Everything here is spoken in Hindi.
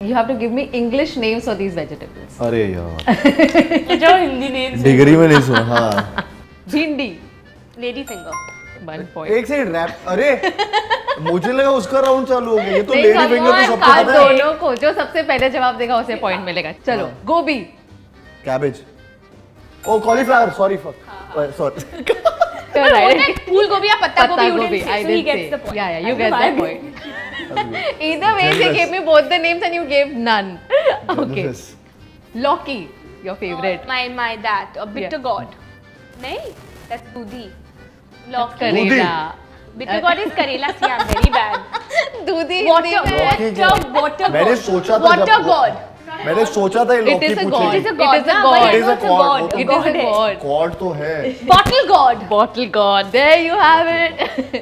You have to give me English names for these vegetables. अरे यार। जो हिंदी नेम्स डिग्री में नहीं सुना हाँ। Bhindi. Lady finger One point. एक सेकंड रैप अरे मुझे लगा उसका राउंड चालू हो गया। ये तो लेडी फिंगर तो सबको पता है। दोनों को जो सबसे पहले जवाब देगा उसे पॉइंट मिलेगा। चलो गोभी। Cabbage oh cauliflower sorry fuck sorry फूल गोभी या पत्ता Patta गोभी gobi. I so he did gets say. the point Yeah, yeah, you get the Fine. point. Either way, they gave me both the names and you gave none. Okay. Loki, your favorite. my my that a bitter Yeah. god नहीं that's Dudhi Loki Karela. bitter god is करेला see I'm very bad दूधी में- Loki क्या? water water मैंने god सोचा था water जब god मैंने सोचा था it is god it is a god it is a god it is a god god तो है। Bottle god bottle god there you have it